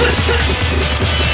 Let's go.